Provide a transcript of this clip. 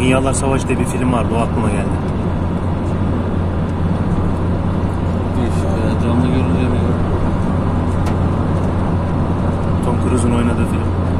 Dünyalar Savaşı diye bir film vardı. O aklıma geldi. Camda görülüyor. Tom Cruise'un oynadığı film.